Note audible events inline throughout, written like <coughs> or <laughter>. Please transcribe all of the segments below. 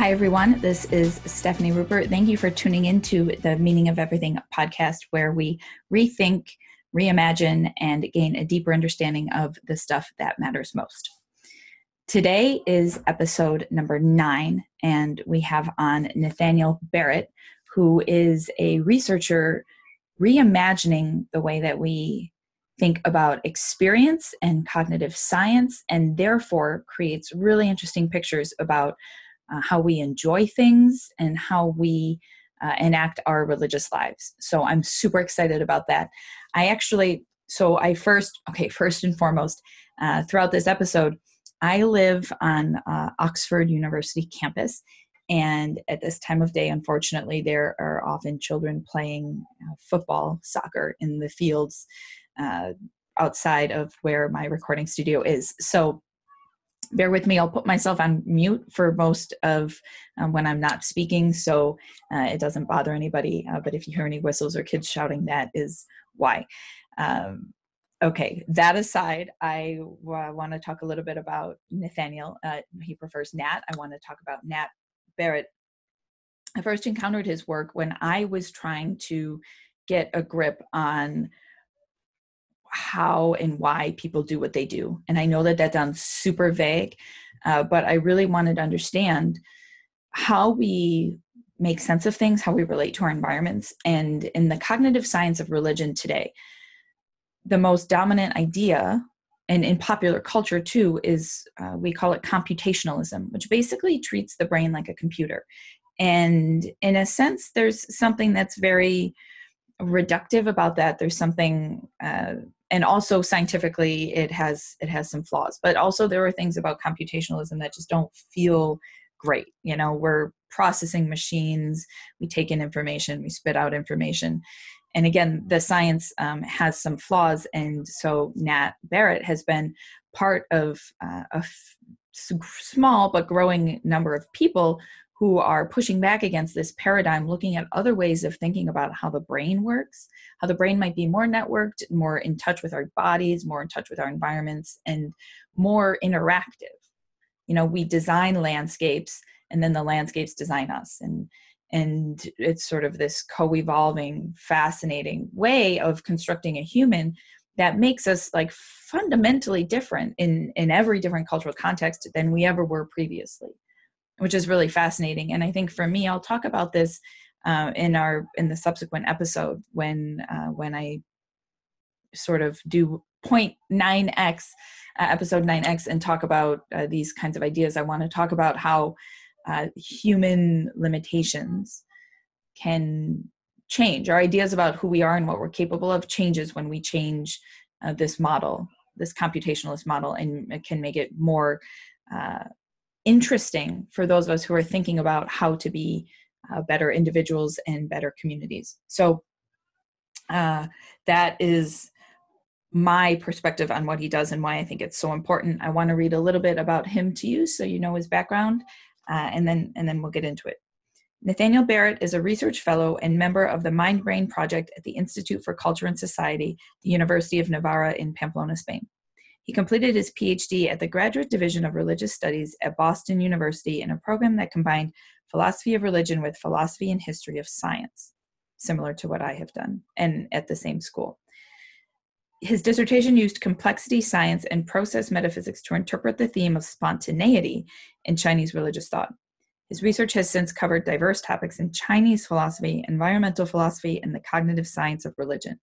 Hi, everyone. This is Stefani Ruper. Thank you for tuning into the Meaning of Everything podcast, where we rethink, reimagine, and gain a deeper understanding of the stuff that matters most. Today is episode number nine, and we have on Nathaniel Barrett, who is a researcher reimagining the way that we think about experience and cognitive science, and therefore creates really interesting pictures about uh, how we enjoy things and how we uh, enact our religious lives. So I'm super excited about that. I actually, so I first, okay, <laughs> first and foremost, uh, throughout this episode, I live on uh, Oxford University campus, and at this time of day, unfortunately, there are often children playing uh, football, soccer in the fields uh, outside of where my recording studio is. So bear with me. I'll put myself on mute for most of um, when I'm not speaking, so uh, it doesn't bother anybody. Uh, but if you hear any whistles or kids shouting, that is why. Um, okay, that aside, I w- want to talk a little bit about Nathaniel. Uh, he prefers Nat. I want to talk about Nat Barrett, I first encountered his work when I was trying to get a grip on how and why people do what they do. And I know that that sounds super vague, uh, but I really wanted to understand how we make sense of things, how we relate to our environments. And in the cognitive science of religion today, the most dominant idea and in popular culture too is uh, we call it computationalism which basically treats the brain like a computer and in a sense there's something that's very reductive about that there's something uh, and also scientifically it has it has some flaws but also there are things about computationalism that just don't feel great you know? We're processing machines we take in information we spit out information. And again the science um, has some flaws and so nat barrett has been part of uh, a f- small but growing number of people who are pushing back against this paradigm looking at other ways of thinking about how the brain works how the brain might be more networked more in touch with our bodies more in touch with our environments and more interactive. You know we design landscapes and then the landscapes design us. And and it's sort of this co-evolving fascinating way of constructing a human that makes us like fundamentally different in in every different cultural context than we ever were previously which is really fascinating and i think for me i'll talk about this uh, in our in the subsequent episode when uh, when i sort of do 0.9x uh, episode 9x and talk about uh, these kinds of ideas i want to talk about how uh, human limitations can change. Our ideas about who we are and what we're capable of changes when we change uh, this model, this computationalist model, and it can make it more interesting for those of us who are thinking about how to be uh, better individuals and better communities. So uh, that is my perspective on what he does and why I think it's so important. I want to read a little bit about him to you so you know his background uh, and then and then we'll get into it. Nathaniel Barrett is a research fellow and member of the Mind Brain Project at the Institute for Culture and Society, the University of Navarra in Pamplona, Spain. He completed his PhD at the Graduate Division of Religious Studies at Boston University in a program that combined philosophy of religion with philosophy and history of science, similar to what I have done, and at the same school. His dissertation used complexity science and process metaphysics to interpret the theme of spontaneity in Chinese religious thought. His research has since covered diverse topics in Chinese philosophy, environmental philosophy, and the cognitive science of religion.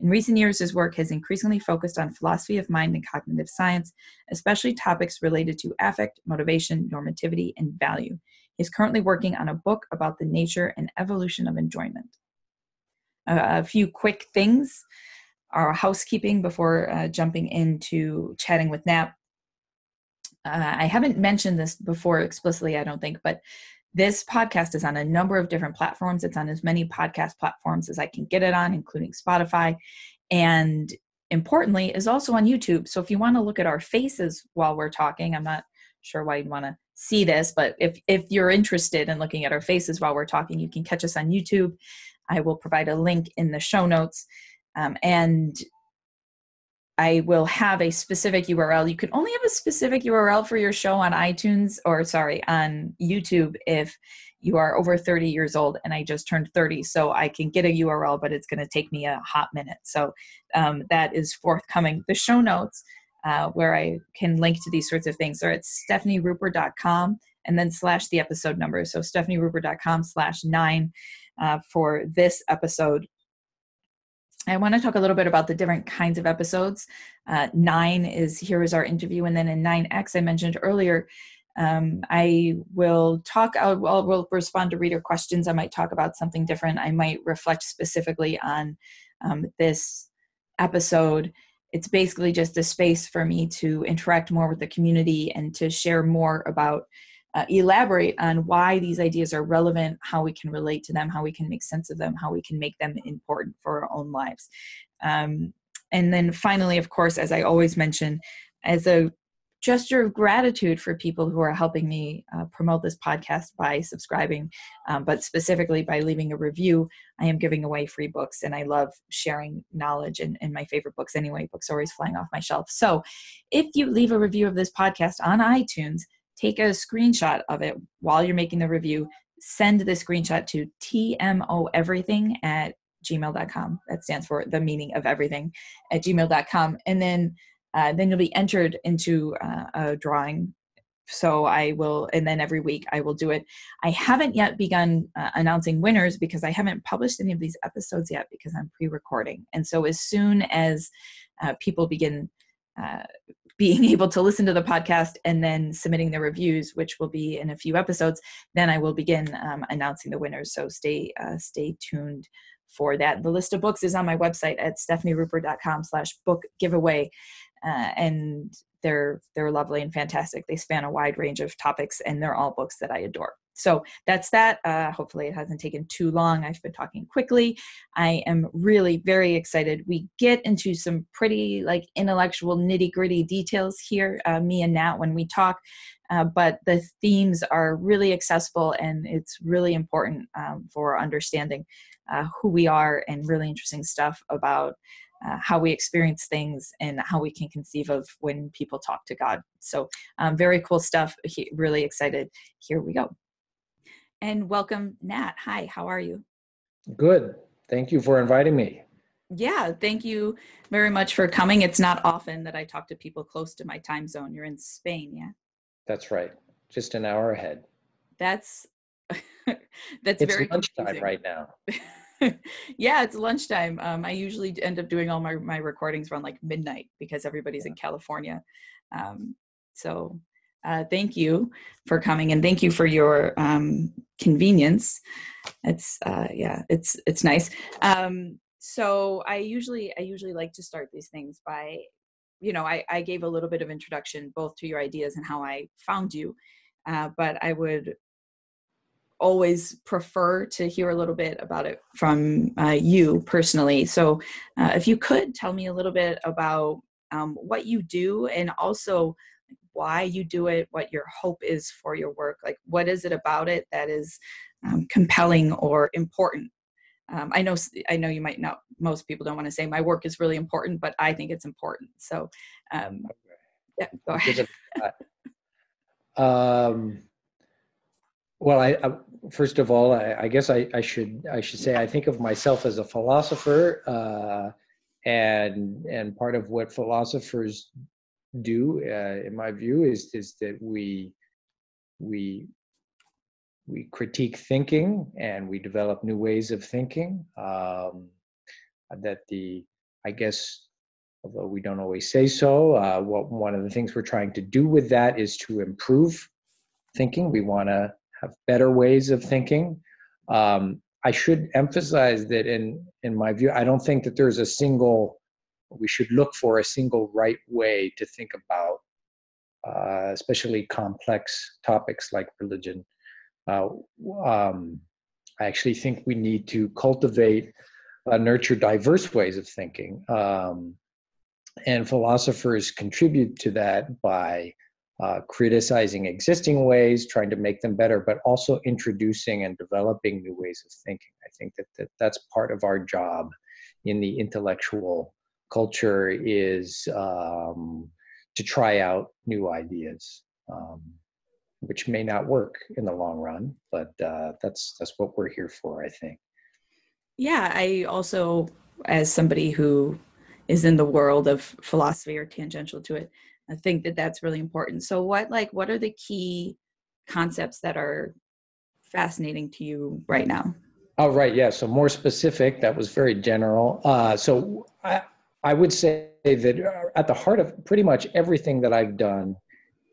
In recent years, his work has increasingly focused on philosophy of mind and cognitive science, especially topics related to affect, motivation, normativity, and value. He is currently working on a book about the nature and evolution of enjoyment. a few quick things our housekeeping before uh, jumping into chatting with Nat. Uh, I haven't mentioned this before explicitly, I don't think, but this podcast is on a number of different platforms. It's on as many podcast platforms as I can get it on, including Spotify. And importantly, is also on YouTube. So if you want to look at our faces while we're talking, I'm not sure why you'd want to see this, but if if you're interested in looking at our faces while we're talking, you can catch us on YouTube. I will provide a link in the show notes. Um, and I will have a specific URL. You can only have a specific URL for your show on iTunes or sorry, on YouTube if you are over 30 years old and I just turned 30. So I can get a URL, but it's going to take me a hot minute. So um, that is forthcoming. The show notes uh, where I can link to these sorts of things are at stefaniruper.com and then slash the episode number. So stefaniruper.com slash nine uh, for this episode. I want to talk a little bit about the different kinds of episodes. Uh, nine is here is our interview, and then in 9X, I mentioned earlier, um, I will talk, I'll, I'll will respond to reader questions. I might talk about something different. I might reflect specifically on um, this episode. It's basically just a space for me to interact more with the community and to share more about, uh, elaborate on why these ideas are relevant, how we can relate to them, how we can make sense of them, how we can make them important for our own lives. Um, and then finally, of course, as I always mention, as a gesture of gratitude for people who are helping me uh, promote this podcast by subscribing, um, but specifically by leaving a review. I am giving away free books, and I love sharing knowledge and, and my favorite books anyway. Books are always flying off my shelf. So if you leave a review of this podcast on iTunes, take a screenshot of it while you're making the review. Send the screenshot to tmoeverything at gmail.com. That stands for the meaning of everything at gmail.com. And then uh, then you'll be entered into uh, a drawing so i will and then every week i will do it i haven't yet begun uh, announcing winners because i haven't published any of these episodes yet because i'm pre-recording and so as soon as uh, people begin uh, being <laughs> able to listen to the podcast and then submitting the reviews which will be in a few episodes then i will begin um, announcing the winners so stay uh, stay tuned for that the list of books is on my website at stefaniruper.com slash book giveaway uh, and they're they're lovely and fantastic. They span a wide range of topics, and they're all books that I adore. So that's that. Uh, hopefully, it hasn't taken too long. I've been talking quickly. I am really very excited. We get into some pretty like intellectual nitty gritty details here, uh, me and Nat, when we talk. Uh, but the themes are really accessible, and it's really important um, for understanding uh, who we are, and really interesting stuff about uh, how we experience things and how we can conceive of when people talk to God. So, um, very cool stuff. He, really excited. Here we go. And welcome, Nat. Hi, how are you? Good. Thank you for inviting me. Yeah, thank you very much for coming. It's not often that I talk to people close to my time zone. You're in Spain, yeah? That's right. Just an hour ahead. That's <laughs> that's it's very lunchtime confusing. right now. <laughs> yeah, it's lunchtime. Um, I usually end up doing all my, my recordings around like midnight because everybody's yeah. in California. Um, so uh, thank you for coming and thank you for your um, convenience. It's uh, yeah, it's it's nice. Um, so I usually I usually like to start these things by, you know, I, I gave a little bit of introduction both to your ideas and how I found you, uh, but I would always prefer to hear a little bit about it from uh, you personally. So, uh, if you could tell me a little bit about um, what you do and also why you do it, what your hope is for your work, like what is it about it that is um, compelling or important? Um, I know I know you might not. Most people don't want to say my work is really important, but I think it's important. So, um, yeah, go ahead. um, well, I, I, first of all, I, I guess I, I, should I should say I think of myself as a philosopher, uh, and and part of what philosophers do, uh, in my view, is is that we we we critique thinking and we develop new ways of thinking. Um, that the I guess although we don't always say so, uh, what one of the things we're trying to do with that is to improve thinking. We want to have better ways of thinking. Um, I should emphasize that in in my view, I don't think that there's a single. We should look for a single right way to think about, uh, especially complex topics like religion. Uh, um, I actually think we need to cultivate, uh, nurture diverse ways of thinking, um, and philosophers contribute to that by uh, criticizing existing ways, trying to make them better, but also introducing and developing new ways of thinking. I think that, that that's part of our job in the intellectual culture is um, to try out new ideas, um, which may not work in the long run, but uh, that's that's what we're here for, I think. Yeah, I also, as somebody who is in the world of philosophy or tangential to it, I think that that's really important. So, what like what are the key concepts that are fascinating to you right now? Oh, right. Yeah. So more specific. That was very general. Uh, so I, I would say that uh, at the heart of pretty much everything that I've done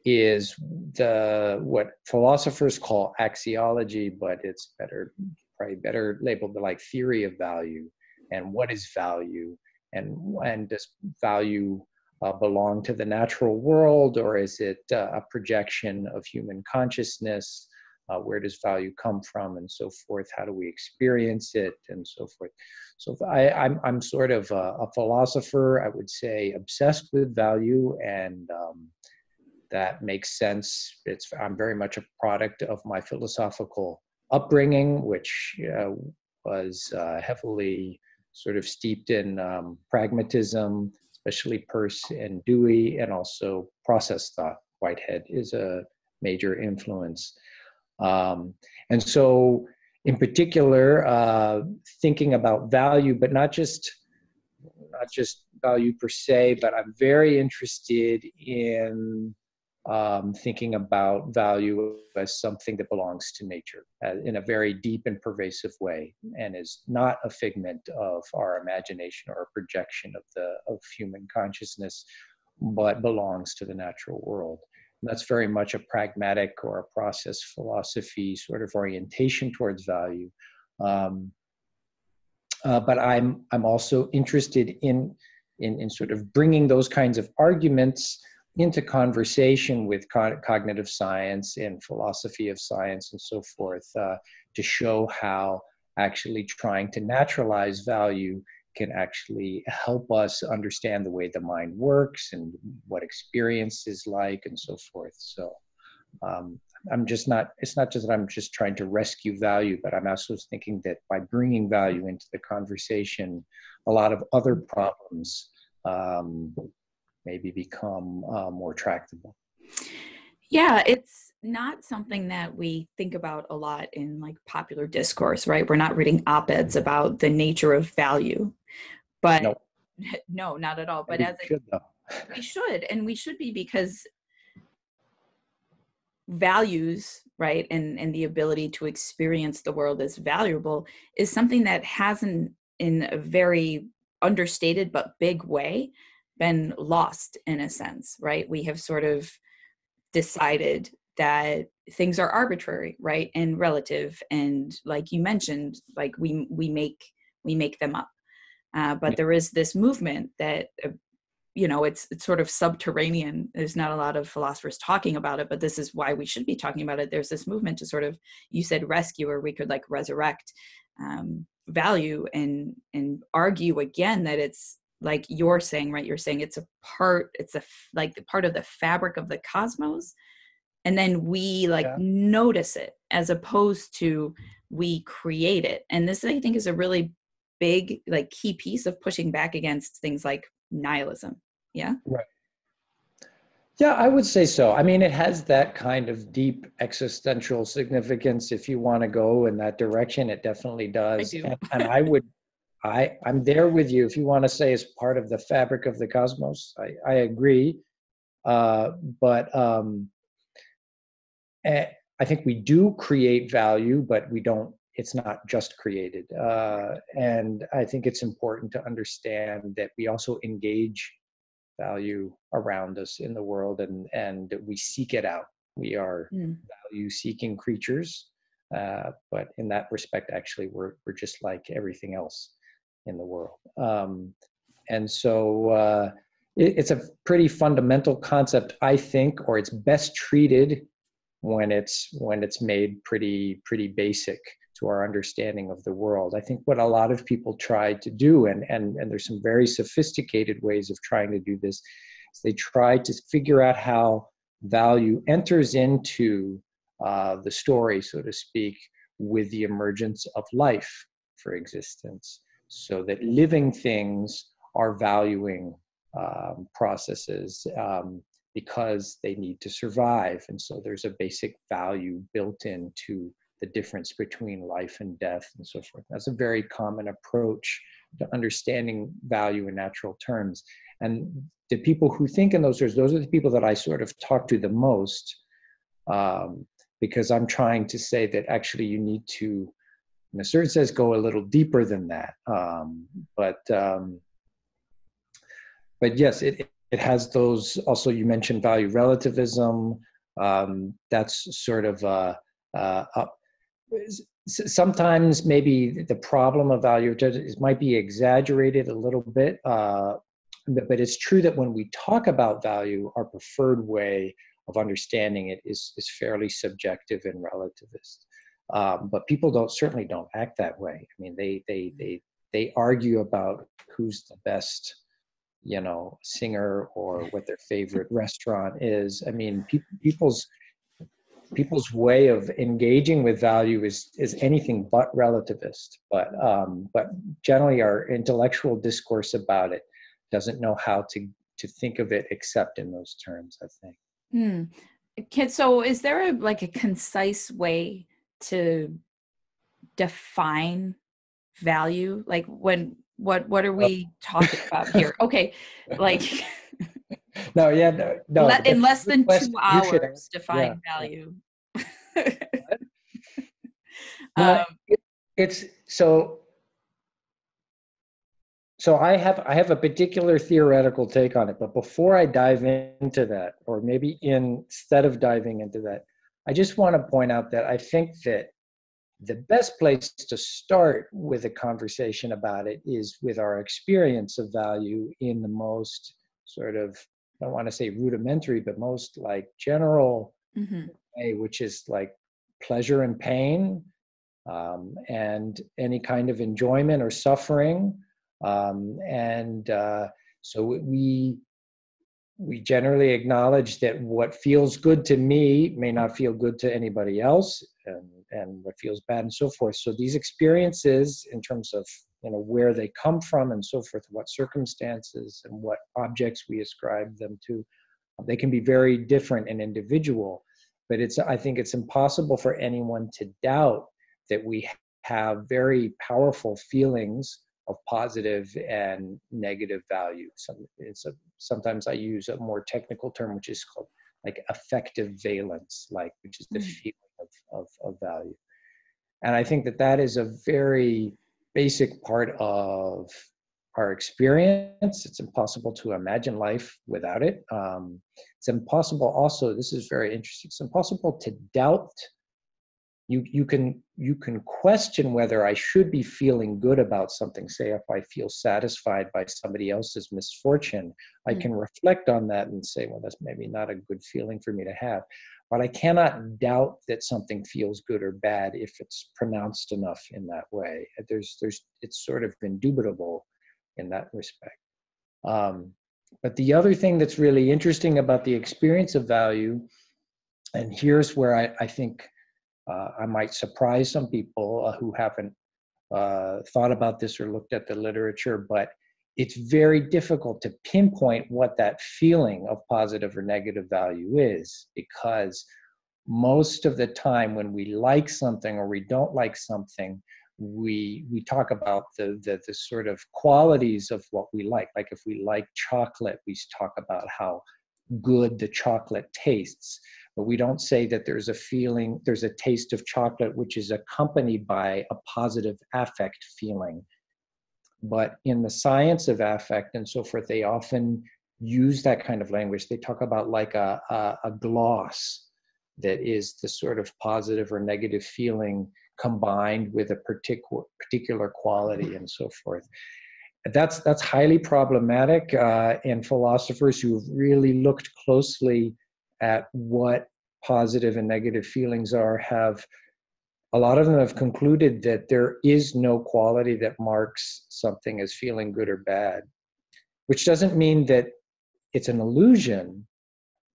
is the what philosophers call axiology, but it's better probably better labeled like theory of value and what is value and and does value uh, belong to the natural world or is it uh, a projection of human consciousness uh, where does value come from and so forth how do we experience it and so forth. So I, I'm, I'm sort of a, a philosopher i would say obsessed with value and um, that makes sense. It's i'm very much a product of my philosophical upbringing which uh, was uh, heavily sort of steeped in um, pragmatism especially peirce and dewey and also process thought whitehead is a major influence um, and so, in particular, uh, thinking about value, but not just not just value per se, but I'm very interested in um, thinking about value as something that belongs to nature uh, in a very deep and pervasive way, and is not a figment of our imagination or a projection of the of human consciousness, but belongs to the natural world that's very much a pragmatic or a process philosophy sort of orientation towards value. Um, uh, but I'm I'm also interested in, in in sort of bringing those kinds of arguments into conversation with co- cognitive science and philosophy of science and so forth uh, to show how actually trying to naturalize value can actually help us understand the way the mind works and what experience is like and so forth. So um, I'm just not, it's not just that I'm just trying to rescue value, but I'm also thinking that by bringing value into the conversation, a lot of other problems um, maybe become uh, more tractable. Yeah, it's not something that we think about a lot in like popular discourse, right? We're not reading op-eds mm-hmm. about the nature of value. But no, <laughs> no not at all. But we as should, a, we should, and we should be because values right and and the ability to experience the world as valuable is something that hasn't in a very understated but big way been lost in a sense right we have sort of decided that things are arbitrary right and relative and like you mentioned like we we make we make them up uh, but there is this movement that uh, you know it's it's sort of subterranean there's not a lot of philosophers talking about it but this is why we should be talking about it there's this movement to sort of you said rescue or we could like resurrect um, value and and argue again that it's like you're saying right you're saying it's a part it's a like part of the fabric of the cosmos and then we like yeah. notice it as opposed to we create it and this i think is a really big like key piece of pushing back against things like nihilism yeah right yeah i would say so i mean it has that kind of deep existential significance if you want to go in that direction it definitely does I do. and, and i would I, I'm there with you. If you want to say it's part of the fabric of the cosmos, I, I agree. Uh, but um, I think we do create value, but we don't. It's not just created. Uh, and I think it's important to understand that we also engage value around us in the world, and and we seek it out. We are mm. value-seeking creatures, uh, but in that respect, actually, we're we're just like everything else in the world. Um, and so uh, it, it's a pretty fundamental concept, I think, or it's best treated when it's when it's made pretty pretty basic to our understanding of the world. I think what a lot of people try to do, and and and there's some very sophisticated ways of trying to do this, is they try to figure out how value enters into uh, the story, so to speak, with the emergence of life for existence so that living things are valuing um, processes um, because they need to survive. And so there's a basic value built into the difference between life and death and so forth. That's a very common approach to understanding value in natural terms. And the people who think in those terms, those are the people that I sort of talk to the most um, because I'm trying to say that actually you need to, in a certain sense, go a little deeper than that. Um, but um, but yes, it it has those. Also, you mentioned value relativism. Um, that's sort of uh, uh, sometimes maybe the problem of value judgment might be exaggerated a little bit. Uh, but, but it's true that when we talk about value, our preferred way of understanding it is is fairly subjective and relativist. Um, but people don't certainly don't act that way. I mean, they they they they argue about who's the best you know singer or what their favorite <laughs> restaurant is. I mean pe- people's people's way of engaging with value is is anything but relativist. But um but generally our intellectual discourse about it doesn't know how to to think of it except in those terms i think. Hmm. Can, so is there a like a concise way to define value? Like when what what are oh. we talking <laughs> about here okay like <laughs> <laughs> no yeah no, no in less than two hours define yeah. value um, it, it's so so i have i have a particular theoretical take on it but before i dive into that or maybe instead of diving into that i just want to point out that i think that the best place to start with a conversation about it is with our experience of value in the most sort of I don't want to say rudimentary, but most like general mm-hmm. way, which is like pleasure and pain, um, and any kind of enjoyment or suffering. Um, and uh, so we we generally acknowledge that what feels good to me may not feel good to anybody else and, and what feels bad and so forth so these experiences in terms of you know where they come from and so forth what circumstances and what objects we ascribe them to they can be very different and individual but it's i think it's impossible for anyone to doubt that we have very powerful feelings of positive and negative value. Some, it's a, sometimes I use a more technical term, which is called like affective valence, like which is the mm-hmm. feeling of, of, of value. And I think that that is a very basic part of our experience. It's impossible to imagine life without it. Um, it's impossible also, this is very interesting, it's impossible to doubt you you can you can question whether I should be feeling good about something. Say if I feel satisfied by somebody else's misfortune. I mm. can reflect on that and say, well, that's maybe not a good feeling for me to have. But I cannot doubt that something feels good or bad if it's pronounced enough in that way. There's there's it's sort of indubitable in that respect. Um, but the other thing that's really interesting about the experience of value, and here's where I, I think uh, I might surprise some people uh, who haven't uh, thought about this or looked at the literature, but it's very difficult to pinpoint what that feeling of positive or negative value is because most of the time when we like something or we don't like something we we talk about the, the the sort of qualities of what we like like if we like chocolate we talk about how good the chocolate tastes but we don't say that there's a feeling, there's a taste of chocolate which is accompanied by a positive affect feeling. But in the science of affect and so forth, they often use that kind of language. They talk about like a, a, a gloss that is the sort of positive or negative feeling combined with a particular particular quality and so forth that's that's highly problematic uh, and philosophers who have really looked closely at what positive and negative feelings are have a lot of them have concluded that there is no quality that marks something as feeling good or bad which doesn't mean that it's an illusion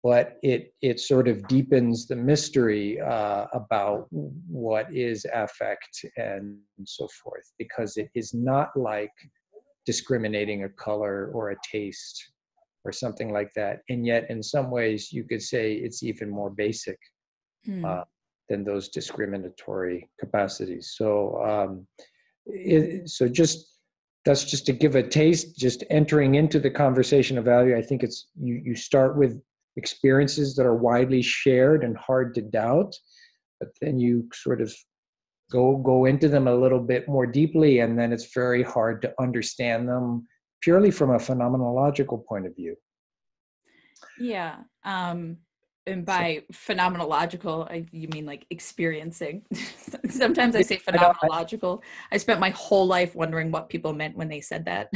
but it it sort of deepens the mystery uh, about what is affect and so forth because it is not like discriminating a color or a taste or something like that. And yet, in some ways, you could say it's even more basic Hmm. uh, than those discriminatory capacities. So, um, it, so just that's just to give a taste. Just entering into the conversation of value, I think it's you. You start with experiences that are widely shared and hard to doubt, but then you sort of go go into them a little bit more deeply, and then it's very hard to understand them purely from a phenomenological point of view. Yeah. Um, and by phenomenological, I, you mean like experiencing. <laughs> Sometimes I say phenomenological. I spent my whole life wondering what people meant when they said that.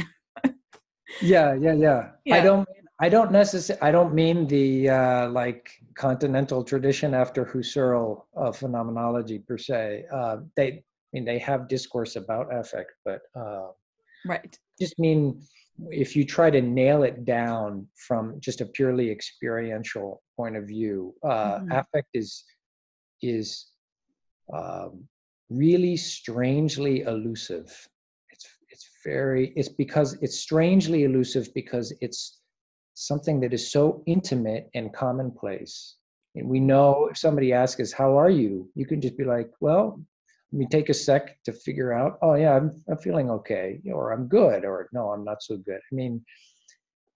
Yeah, yeah, yeah. <laughs> Yeah. I don't. I don't necessarily. I don't mean the uh, like continental tradition after Husserl of phenomenology per se. Uh, they, I mean, they have discourse about affect, but uh, right. just mean if you try to nail it down from just a purely experiential point of view, uh, Mhm. affect is is um, really strangely elusive. It's it's very it's because it's strangely elusive because it's something that is so intimate and commonplace. And we know if somebody asks us, "How are you?" You can just be like, "Well, me take a sec to figure out oh yeah i'm, I'm feeling okay or i'm good or no i'm not so good. I mean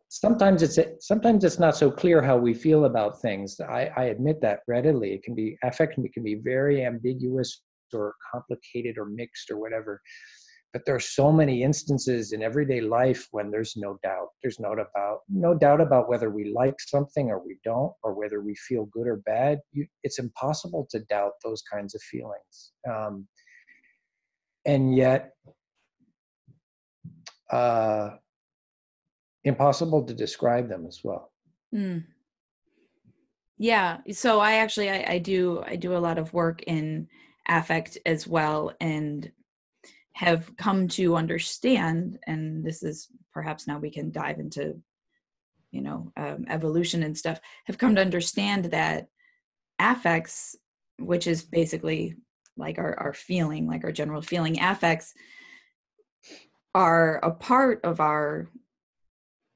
sometimes it's sometimes it's not so clear how we feel about things. I, I admit that readily. It can be affect can be, can be very ambiguous or complicated or mixed or whatever but there are so many instances in everyday life when there's no doubt. There's no about no doubt about whether we like something or we don't or whether we feel good or bad. You, it's impossible to doubt those kinds of feelings. Um, and yet uh, impossible to describe them as well. Mm. Yeah. So I actually I, I do I do a lot of work in affect as well. And have come to understand and this is perhaps now we can dive into you know um, evolution and stuff have come to understand that affects which is basically like our, our feeling like our general feeling affects are a part of our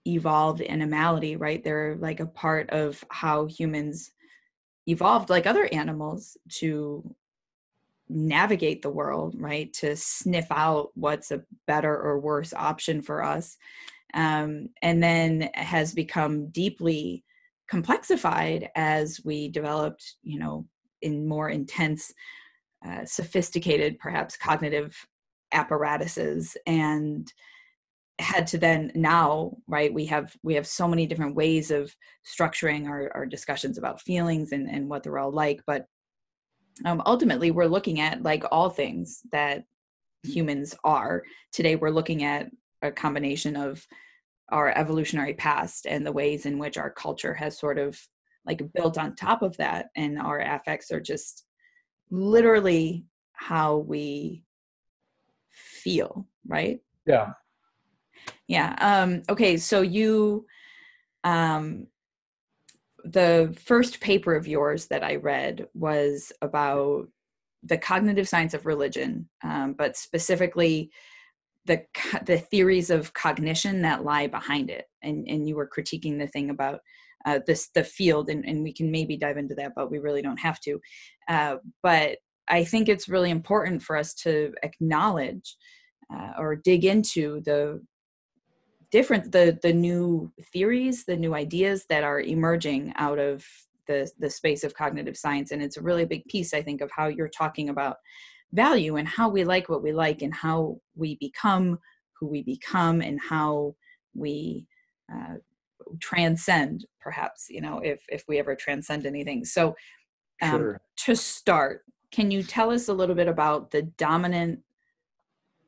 evolved animality right? They're like a part of how humans evolved like other animals to navigate the world right to sniff out what's a better or worse option for us um, and then has become deeply complexified as we developed you know in more intense uh, sophisticated perhaps cognitive apparatuses and had to then now right we have we have so many different ways of structuring our, our discussions about feelings and, and what they're all like but um, ultimately we're looking at like all things that humans are. Today we're looking at a combination of our evolutionary past and the ways in which our culture has sort of like built on top of that and our affects are just literally how we feel right? Yeah. Yeah um okay so you um the first paper of yours that i read was about the cognitive science of religion um, but specifically the the theories of cognition that lie behind it. And and you were critiquing the thing about uh, this the field and, and we can maybe dive into that but we really don't have to. Uh, but i think it's really important for us to acknowledge uh, or dig into the different the the new theories the new ideas that are emerging out of the the space of cognitive science. And it's a really big piece i think of how you're talking about value and how we like what we like and how we become who we become and how we uh, transcend perhaps you know if if we ever transcend anything. So um, sure. to start can you tell us a little bit about the dominant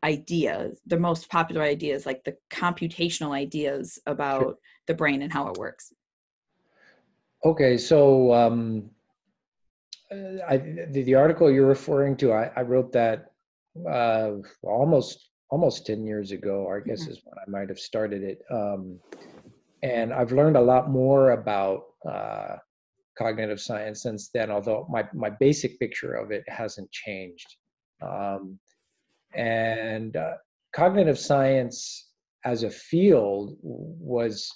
ideas the most popular ideas like the computational ideas about the brain and how it works. Okay so um, uh, I, the, the article you're referring to i, I wrote that uh, almost almost 10 years ago i guess Mhm. is when i might have started it um, and i've learned a lot more about uh, cognitive science since then although my, my basic picture of it hasn't changed. Um, and uh, cognitive science as a field was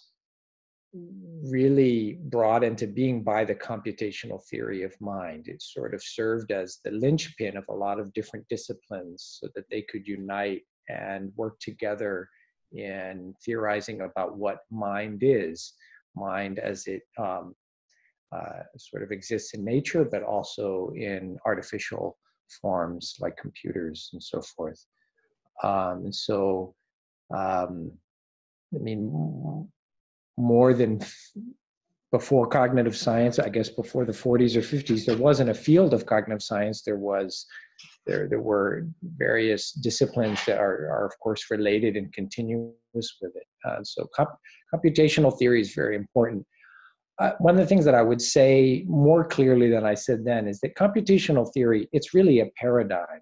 really brought into being by the computational theory of mind. It sort of served as the linchpin of a lot of different disciplines so that they could unite and work together in theorizing about what mind is, mind as it um, uh, sort of exists in nature, but also in artificial forms like computers and so forth. Um, and so, um, I mean, more than before cognitive science, I guess before the 40s or 50s, there wasn't a field of cognitive science. There was, there, there were various disciplines that are, are of course related and continuous with it. Uh, so comp computational theory is very important. Uh, one of the things that I would say more clearly than I said then is that computational theory, it's really a paradigm.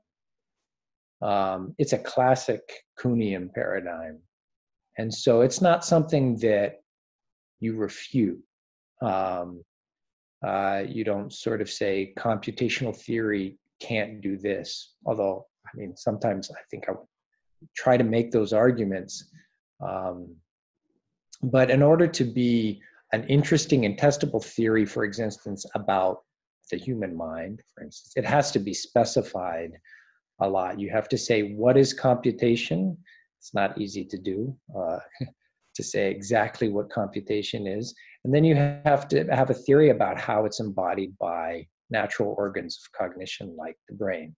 Um, it's a classic Kuhnian paradigm. And so it's not something that you refute. Um, uh, you don't sort of say computational theory can't do this. Although, I mean, sometimes I think I would try to make those arguments. Um, but in order to be an interesting and testable theory, for instance, about the human mind, for instance, it has to be specified a lot. You have to say, what is computation? It's not easy to do. Uh, <laughs> to say exactly what computation is. And then you have to have a theory about how it's embodied by natural organs of cognition like the brain.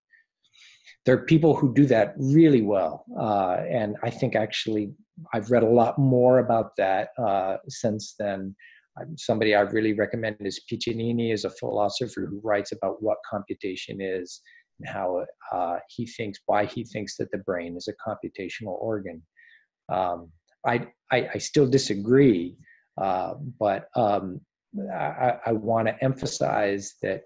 There are people who do that really well. Uh, and I think actually I've read a lot more about that uh, since then. Somebody I really recommend is Piccinini, is a philosopher who writes about what computation is and how uh, he thinks, why he thinks that the brain is a computational organ. Um, I, I, I still disagree, uh, but um, I, I want to emphasize that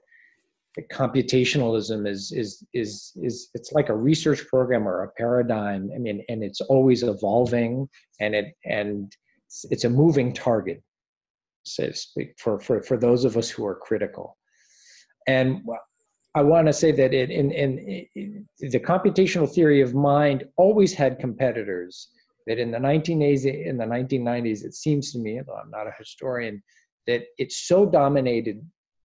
computationalism is is is is it's like a research program or a paradigm. I mean, and it's always evolving, and it and it's a moving target, so to speak, for for for those of us who are critical. And I want to say that it, in, in, in the computational theory of mind always had competitors that in the 1980s, in the 1990s, it seems to me, although I'm not a historian, that it so dominated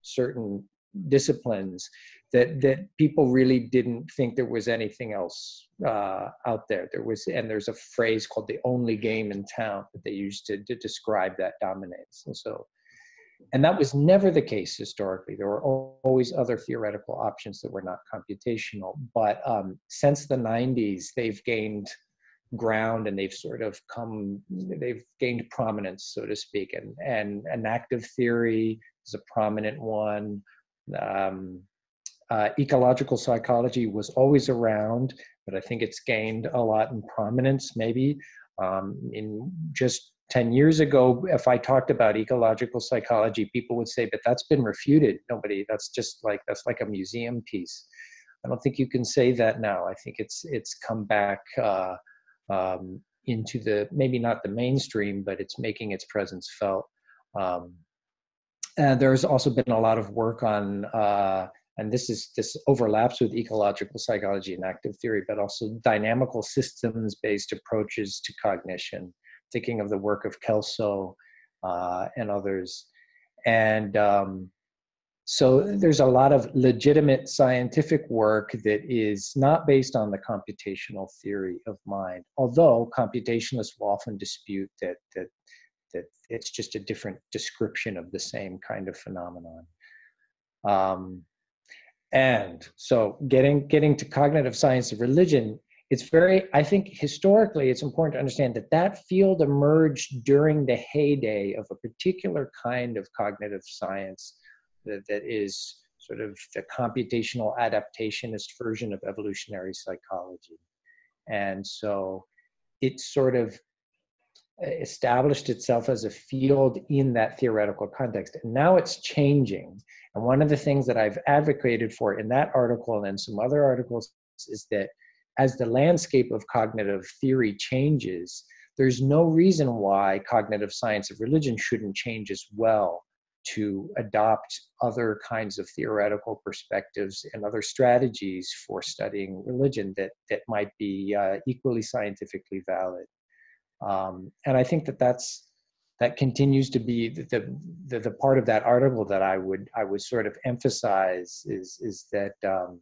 certain disciplines that that people really didn't think there was anything else uh, out there. There was, and there's a phrase called "the only game in town" that they used to, to describe that dominates. And so, and that was never the case historically. There were always other theoretical options that were not computational. But um, since the 90s, they've gained ground and they've sort of come they've gained prominence so to speak and and enactive theory is a prominent one um, uh, ecological psychology was always around but i think it's gained a lot in prominence maybe. Um, in just 10 years ago if i talked about ecological psychology people would say but that's been refuted. Nobody that's just like that's like a museum piece. I don't think you can say that now. I think it's it's come back uh, um, into the maybe not the mainstream, but it's making its presence felt. Um, and there's also been a lot of work on, uh, and this is this overlaps with ecological psychology and active theory, but also dynamical systems-based approaches to cognition. Thinking of the work of Kelso uh, and others, and um, so there's a lot of legitimate scientific work that is not based on the computational theory of mind, although computationalists will often dispute that, that, that it's just a different description of the same kind of phenomenon. Um, and so getting, getting to cognitive science of religion, it's very, I think historically it's important to understand that that field emerged during the heyday of a particular kind of cognitive science that, that is sort of the computational adaptationist version of evolutionary psychology. And so it sort of established itself as a field in that theoretical context. And now it's changing. And one of the things that I've advocated for in that article and some other articles is that as the landscape of cognitive theory changes, there's no reason why cognitive science of religion shouldn't change as well to adopt other kinds of theoretical perspectives and other strategies for studying religion that, that might be uh, equally scientifically valid. Um, and I think that that's that continues to be the, the, the part of that article that I would I would sort of emphasize is is that um,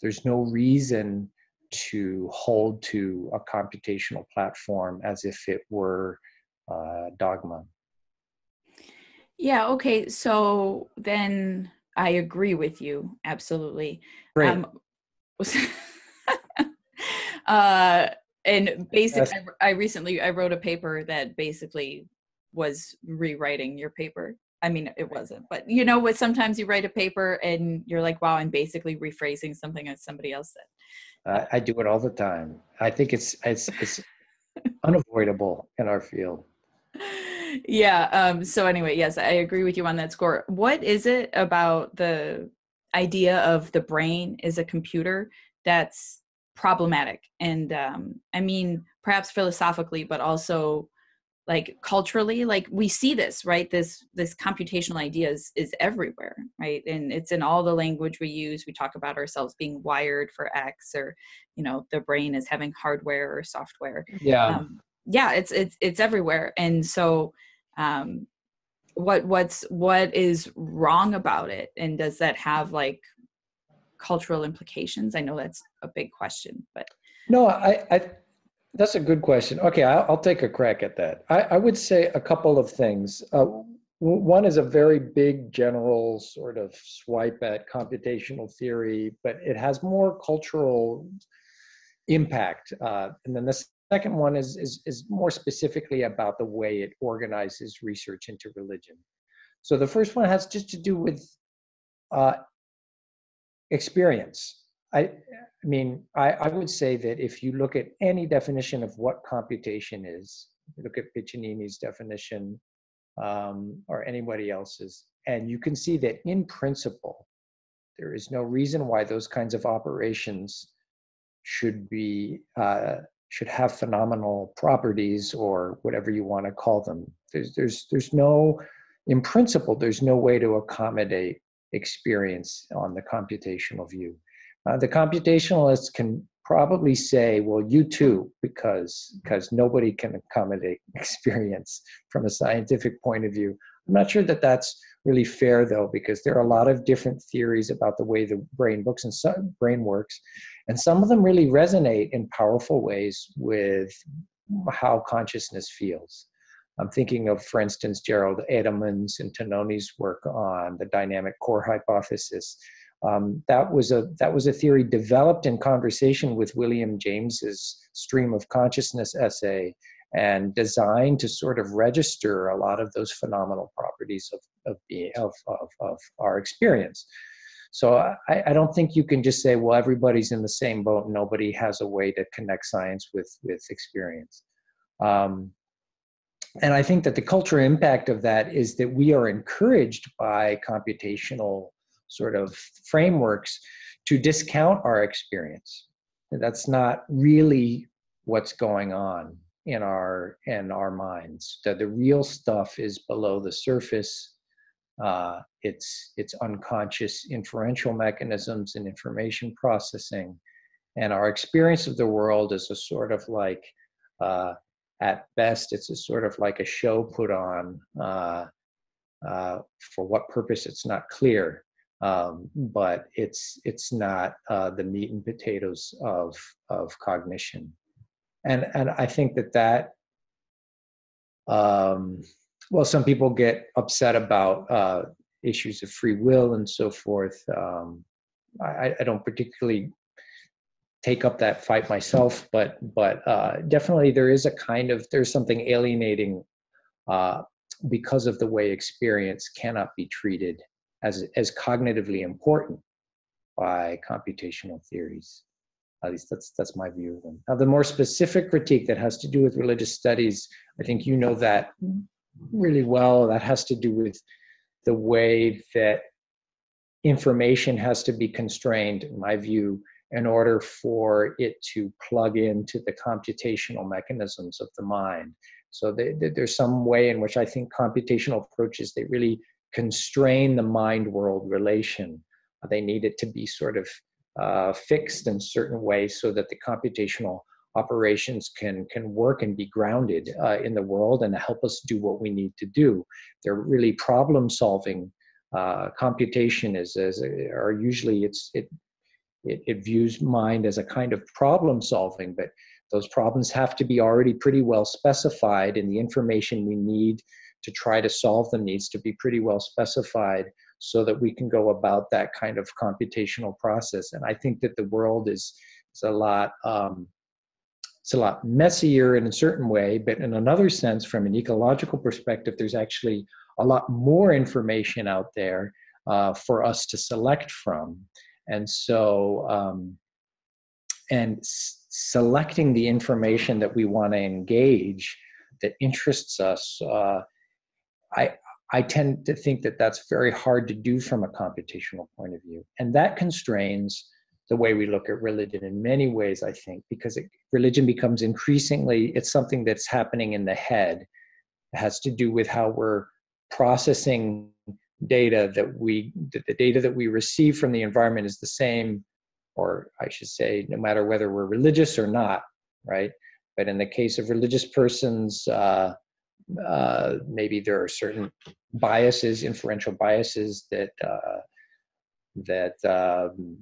there's no reason to hold to a computational platform as if it were uh, dogma. Yeah. Okay. So then I agree with you absolutely. Great. Um, <laughs> uh, and basically. I, I recently I wrote a paper that basically was rewriting your paper. I mean, it wasn't, but you know what? Sometimes you write a paper and you're like, "Wow, I'm basically rephrasing something that somebody else said." Uh, I do it all the time. I think it's it's it's <laughs> unavoidable in our field. Yeah. Um, so anyway, yes, I agree with you on that score. What is it about the idea of the brain is a computer that's problematic? And um, I mean, perhaps philosophically, but also like culturally like we see this right? This this computational ideas is everywhere right? And it's in all the language we use. We talk about ourselves being wired for x or you know the brain is having hardware or software. Yeah. Um, yeah it's it's it's everywhere. And so um what what's what is wrong about it? And does that have like cultural implications i know that's a big question but no i i that's a good question. Okay, I'll, I'll take a crack at that. I, I, would say a couple of things. Uh, one is a very big general sort of swipe at computational theory, but it has more cultural impact. Uh, and then the second one is, is, is more specifically about the way it organizes research into religion. So the first one has just to do with uh, experience. I, I mean, I, I would say that if you look at any definition of what computation is, look at Piccinini's definition um, or anybody else's, and you can see that in principle, there is no reason why those kinds of operations should be uh, should have phenomenal properties or whatever you want to call them. There's there's there's no in principle there's no way to accommodate experience on the computational view. Uh, the computationalists can probably say, well, you too, because because nobody can accommodate <laughs> experience from a scientific point of view. I'm not sure that that's really fair though, because there are a lot of different theories about the way the brain books and some, brain works, and some of them really resonate in powerful ways with how consciousness feels. I'm thinking of, for instance, Gerald Edelman's and Tononi's work on the dynamic core hypothesis um, that was a that was a theory developed in conversation with William James's stream of consciousness essay and designed to sort of register a lot of those phenomenal properties of of, being, of, of, of our experience. So I, I, don't think you can just say, well, everybody's in the same boat. Nobody has a way to connect science with with experience. Um, and I think that the cultural impact of that is that we are encouraged by computational sort of frameworks to discount our experience. That's not really what's going on in our in our minds. That the real stuff is below the surface. Uh, it's it's unconscious inferential mechanisms and information processing, and our experience of the world is a sort of like uh, at best it's a sort of like a show put on uh, uh, for what purpose it's not clear um, but it's it's not uh, the meat and potatoes of of cognition, and and I think that that um, well, some people get upset about uh, issues of free will and so forth. Um, I, I, don't particularly take up that fight myself, but but uh, definitely there is a kind of there's something alienating uh, because of the way experience cannot be treated as, as cognitively important by computational theories. At least that's that's my view of them. Now, the more specific critique that has to do with religious studies, I think you know that really well. That has to do with the way that information has to be constrained, in my view, in order for it to plug into the computational mechanisms of the mind. So they, they, there's some way in which I think computational approaches they really constrain the mind world relation. They need it to be sort of uh, fixed in certain ways so that the computational operations can can work and be grounded uh, in the world and help us do what we need to do. They're really problem solving. Uh, computation is, is are usually it's it, it it views mind as a kind of problem solving, but those problems have to be already pretty well specified, and the information we need to try to solve them needs to be pretty well specified so that we can go about that kind of computational process. And I think that the world is, is a lot um, it's a lot messier in a certain way, but in another sense, from an ecological perspective, there's actually a lot more information out there uh, for us to select from. And so, um, and s- selecting the information that we want to engage that interests us, uh, I, I tend to think that that's very hard to do from a computational point of view. And that constrains the way we look at religion in many ways, I think, because it, religion becomes increasingly, it's something that's happening in the head. It has to do with how we're processing data that we, that the data that we receive from the environment is the same, or I should say, no matter whether we're religious or not, right? But in the case of religious persons, uh, uh, maybe there are certain biases, inferential biases that uh, that um,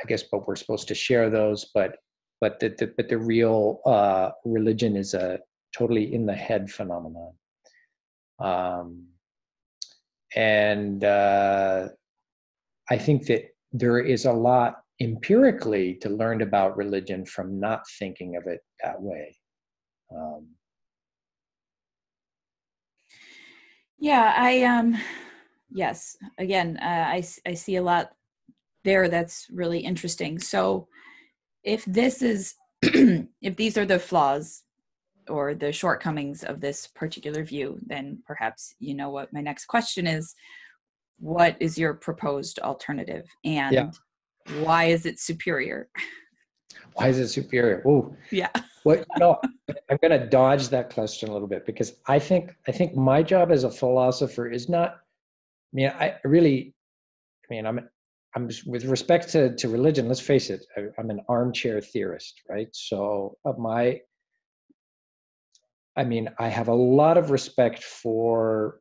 I guess, but we're supposed to share those. But but the, the but the real uh, religion is a totally in the head phenomenon. Um, and uh, I think that there is a lot empirically to learn about religion from not thinking of it that way. Um, yeah, I um, yes. Again, uh, I I see a lot there that's really interesting. So if this is <clears throat> if these are the flaws or the shortcomings of this particular view, then perhaps you know what my next question is what is your proposed alternative and yeah. why is it superior? <laughs> Why is it superior? Oh, yeah. What no, <laughs> I'm going to dodge that question a little bit because I think I think my job as a philosopher is not. I mean, I really, I mean, I'm I'm with respect to, to religion, let's face it, I, am an armchair theorist, right? So my, I mean, I have a lot of respect for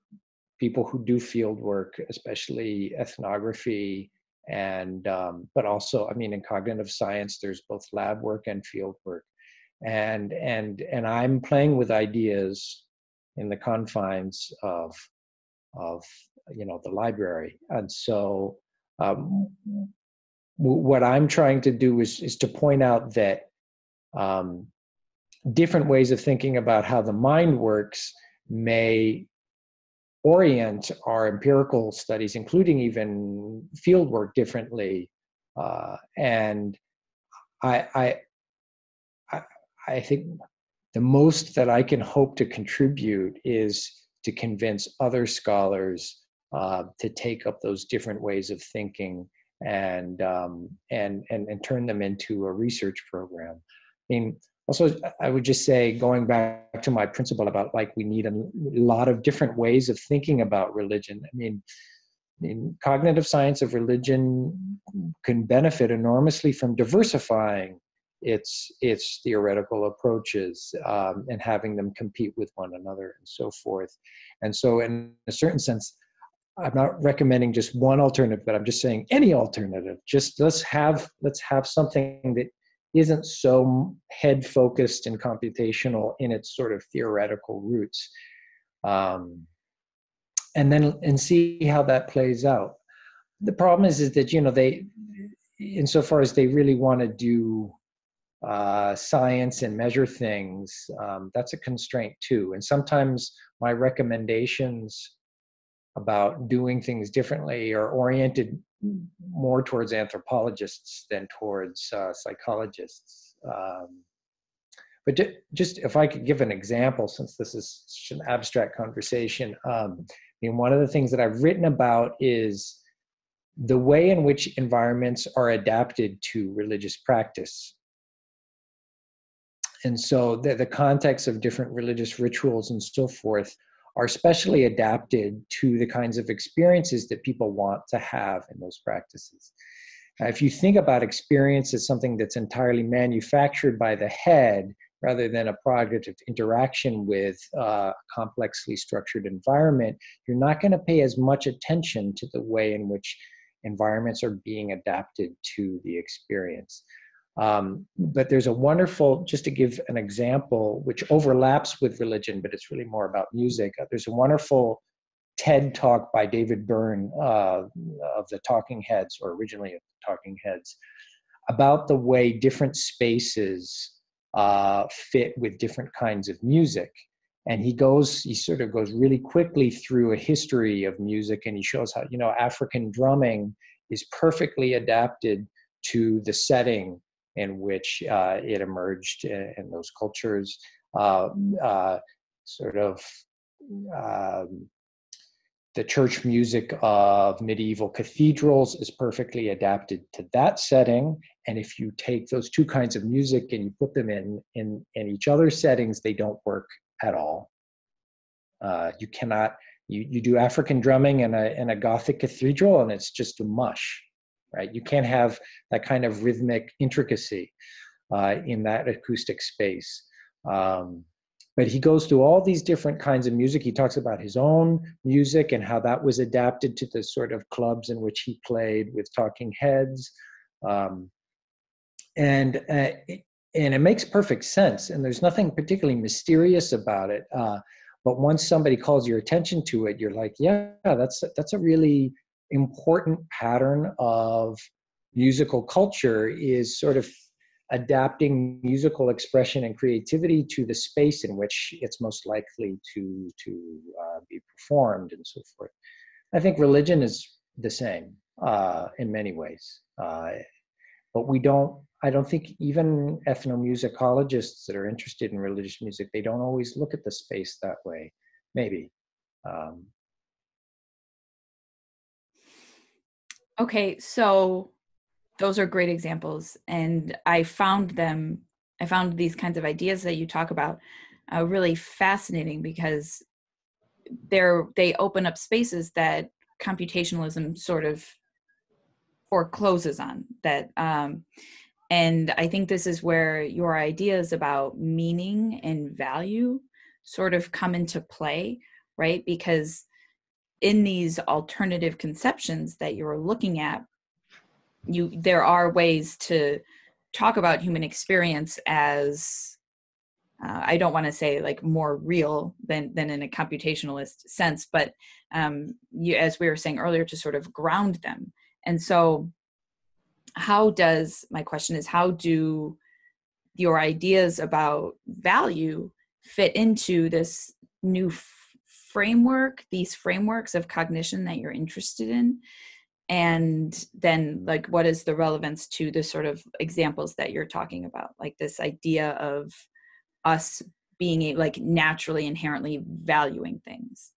people who do field work, especially ethnography, and um, but also, I mean, in cognitive science, there's both lab work and field work, and and and I'm playing with ideas in the confines of of you know the library, and so um, what I'm trying to do is, is to point out that um, different ways of thinking about how the mind works may orient our empirical studies, including even field work, differently. Uh, and I, I, I, think the most that I can hope to contribute is to convince other scholars uh, to take up those different ways of thinking and um, and and and turn them into a research program. I mean, also, I would just say, going back to my principle about like we need a lot of different ways of thinking about religion. I mean, I mean cognitive science of religion can benefit enormously from diversifying its its theoretical approaches um, and having them compete with one another and so forth. And so, in a certain sense, I'm not recommending just one alternative, but I'm just saying any alternative. Just let's have let's have something that isn't so head focused and computational in its sort of theoretical roots, um, and then and see how that plays out. The problem is is that you know they, insofar as they really want to do uh, science and measure things, um, that's a constraint too. And sometimes my recommendations about doing things differently are oriented more towards anthropologists than towards uh, psychologists. Um, but just if I could give an example, since this is such an abstract conversation, um, I mean, one of the things that I've written about is the way in which environments are adapted to religious practice. And so the, the context of different religious rituals and so forth are specially adapted to the kinds of experiences that people want to have in those practices. if you think about experience as something that's entirely manufactured by the head rather than a product of interaction with uh, a complexly structured environment, you're not going to pay as much attention to the way in which environments are being adapted to the experience. Um, but there's a wonderful, just to give an example, which overlaps with religion, but it's really more about music. Uh, there's a wonderful TED talk by David Byrne uh, of the Talking Heads, or originally of the Talking Heads, about the way different spaces uh, fit with different kinds of music. And he goes, he sort of goes really quickly through a history of music and he shows how, you know, African drumming is perfectly adapted to the setting in which uh, it emerged in, in those cultures. Uh, uh, sort of um, the church music of medieval cathedrals is perfectly adapted to that setting. And if you take those two kinds of music and you put them in in, in each other's settings, they don't work at all. Uh, you cannot. You, you do African drumming in a in a Gothic cathedral, and it's just a mush, right? You can't have that kind of rhythmic intricacy uh, in that acoustic space. Um, but he goes through all these different kinds of music. He talks about his own music and how that was adapted to the sort of clubs in which he played with Talking Heads, um, and uh, and it makes perfect sense. And there's nothing particularly mysterious about it. Uh, but once somebody calls your attention to it, you're like, yeah, that's that's a really important pattern of musical culture is sort of adapting musical expression and creativity to the space in which it's most likely to to uh, be performed and so forth. I think religion is the same uh, in many ways, uh, but we don't. I don't think even ethnomusicologists that are interested in religious music they don't always look at the space that way. Maybe. Um, okay, so those are great examples and i found them i found these kinds of ideas that you talk about uh, really fascinating because they're they open up spaces that computationalism sort of forecloses on that um, and i think this is where your ideas about meaning and value sort of come into play right? Because in these alternative conceptions that you're looking at you there are ways to talk about human experience as uh, I don't want to say like more real than than in a computationalist sense, but um, you, as we were saying earlier, to sort of ground them. And so, how does my question is how do your ideas about value fit into this new framework, these frameworks of cognition that you're interested in? and then like what is the relevance to the sort of examples that you're talking about? Like this idea of us being a, like naturally inherently valuing things.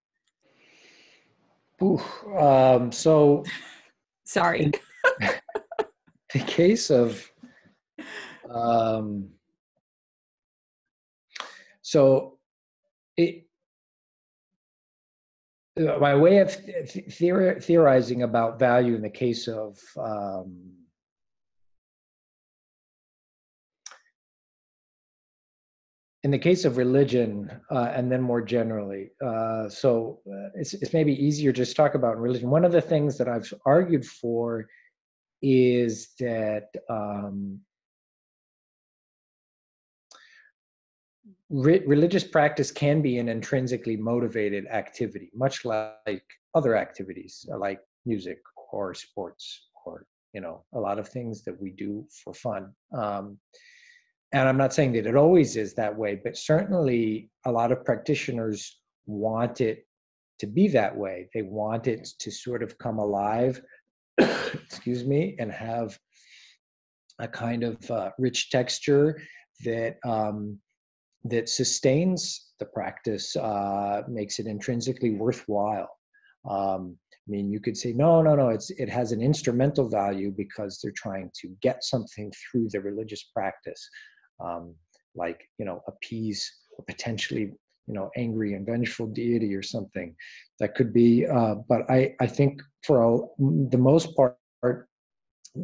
Ooh, um, so <laughs> sorry. in <laughs> the case of um, so it my way of theor- theorizing about value in the case of um, in the case of religion uh, and then more generally uh, so uh, it's, it's maybe easier just talk about religion. One of the things that i've argued for is that um, re- religious practice can be an intrinsically motivated activity, much like other activities uh, like music or sports or you know a lot of things that we do for fun. Um, and I'm not saying that it always is that way, but certainly a lot of practitioners want it to be that way. They want it to sort of come alive, <coughs> excuse me, and have a kind of uh, rich texture that um, that sustains the practice uh, makes it intrinsically worthwhile. Um, I mean, you could say, no, no, no, it's, it has an instrumental value because they're trying to get something through the religious practice, um, like, you know, appease a potentially, you know, angry and vengeful deity or something. That could be, uh, but I, I think for a, the most part,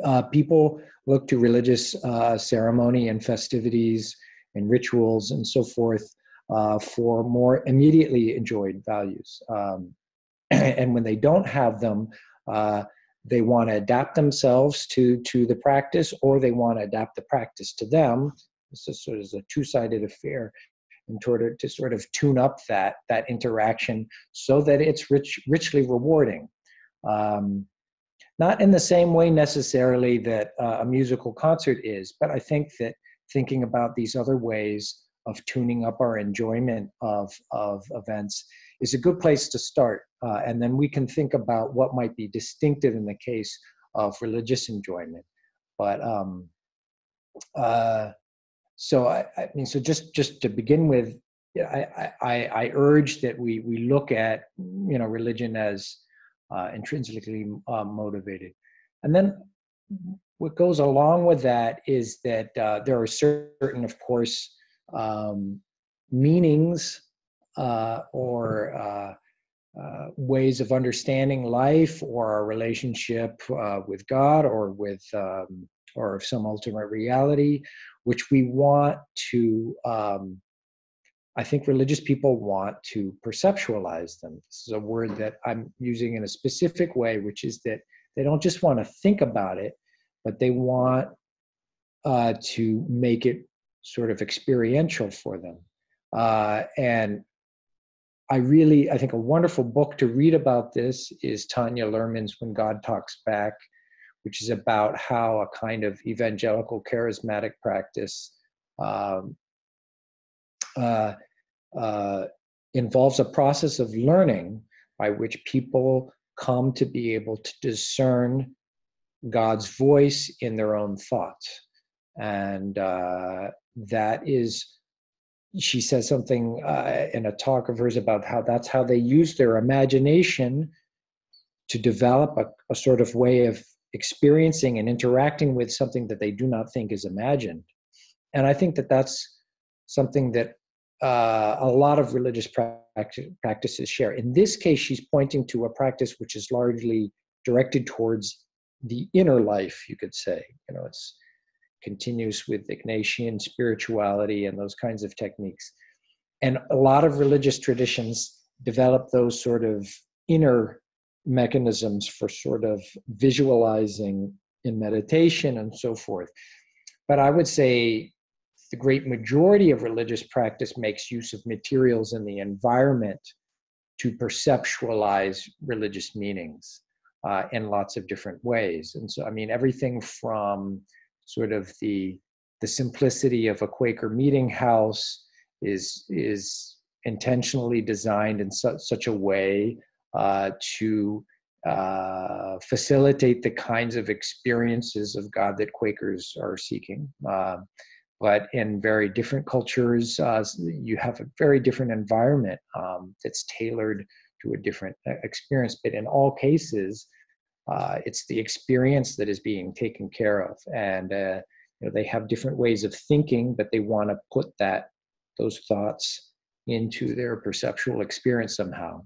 uh, people look to religious uh, ceremony and festivities and rituals and so forth uh, for more immediately enjoyed values. Um, <clears throat> and when they don't have them, uh, they want to adapt themselves to, to the practice or they want to adapt the practice to them. This is sort of a two-sided affair in order to sort of tune up that, that interaction so that it's rich, richly rewarding. Um, not in the same way necessarily that uh, a musical concert is, but I think that thinking about these other ways of tuning up our enjoyment of, of events is a good place to start. Uh, and then we can think about what might be distinctive in the case of religious enjoyment. But um, uh, so I, I, mean, so just just to begin with, I, I, I urge that we we look at you know religion as uh, intrinsically uh, motivated, and then what goes along with that is that uh, there are certain, of course, um, meanings uh, or uh, uh, ways of understanding life or our relationship uh, with God or with um, or some ultimate reality, which we want to. Um, I think religious people want to perceptualize them. This is a word that I'm using in a specific way, which is that they don't just want to think about it, but they want uh, to make it sort of experiential for them. Uh, and I really, I think a wonderful book to read about this is Tanya Luhrmann's When God Talks Back, which is about how a kind of evangelical charismatic practice um, uh, uh, involves a process of learning by which people come to be able to discern God's voice in their own thoughts. And uh, that is, she says something uh, in a talk of hers about how that's how they use their imagination to develop a, a sort of way of experiencing and interacting with something that they do not think is imagined. And I think that that's something that uh, a lot of religious practices share. In this case, she's pointing to a practice which is largely directed towards the inner life, you could say. You know, it's continues with Ignatian spirituality and those kinds of techniques. And a lot of religious traditions develop those sort of inner mechanisms for sort of visualizing in meditation and so forth. But I would say the great majority of religious practice makes use of materials in the environment to perceptualize religious meanings uh, in lots of different ways. And so, I mean, everything from sort of the the simplicity of a Quaker meeting house is is intentionally designed in su- such a way uh, to uh, facilitate the kinds of experiences of God that Quakers are seeking. Uh, but in very different cultures, uh, you have a very different environment um, that's tailored to a different uh, experience. But in all cases, uh, it's the experience that is being taken care of and uh, you know, they have different ways of thinking but they want to put that those thoughts into their perceptual experience somehow